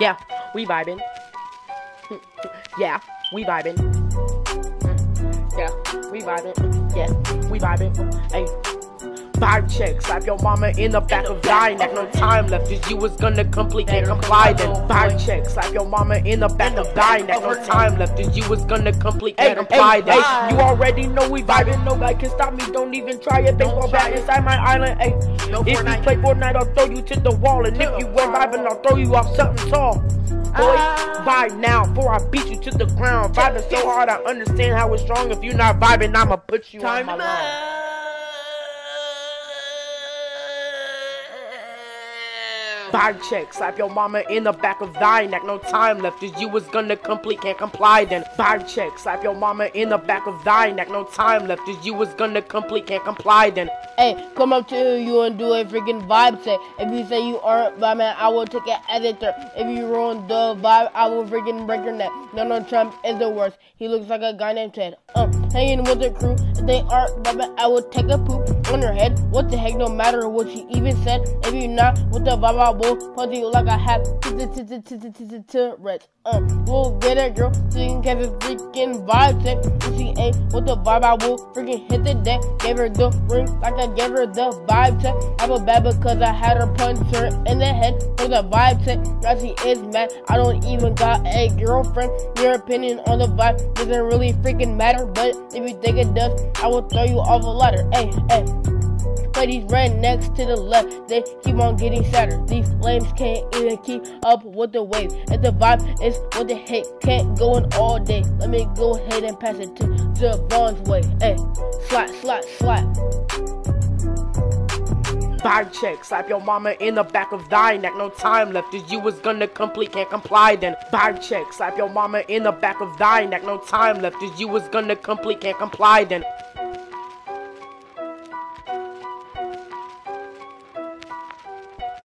Yeah, we vibing. yeah, we vibing. Yeah, we vibing. Yeah, we vibing. Hey. Vibe check, slap your mama in the back of dying. Had no time left, cause you was gonna complete and comply. Then vibe check, slap your mama in the back of dying. Had no time left, cause you was gonna complete and comply. Then you already know we vibing, no guy can stop me. Don't even try it. Baseball bat inside my island. Hey, if you play Fortnite, I'll throw you to the wall. And if you went vibing, I'll throw you off something tall. Boy, vibe now, before I beat you to the ground. Vibing so hard, I understand how it's strong. If you're not vibing, I'ma put you on my lawn. Vibe check, slap your mama in the back of thy neck. No time left, cause you was gonna complete, can't comply. Then vibe check, slap your mama in the back of thy neck. No time left, cause you was gonna complete, can't comply. Then Hey, come up to you and do a freaking vibe check. If you say you aren't man I will take an editor. If you ruin the vibe, I will freaking break your neck. Donald Trump is the worst. He looks like a guy named Ted. Um, hanging with the crew. If they aren't man I will take a poop on her head. What the heck, no matter what she even said. If you're not with the I will punch you like I have Tourette's. Um, we'll get it, girl. So you can catch a freaking vibe check. If she ain't with the vibe, I freaking hit the deck. Gave her the ring like I gave her the vibe check. I feel bad because I had her punch her in the head for the vibe check. Now she is mad. I don't even got a girlfriend. Your opinion on the vibe doesn't really freaking matter. But if you think it does, I will throw you off a ladder. Hey, hey. Play these rednecks to the left, they keep on getting sadder. These flames can't even keep up with the wave. And the vibe is what they hate, can't go in all day. Let me go ahead and pass it to the Javon's way. Hey, slap, slap, slap. Vibe check, slap your mama in the back of thy neck. No time left, cause you was gonna complete, can't comply. Then vibe check, slap your mama in the back of thy neck. No time left, cause you was gonna complete, can't comply. Then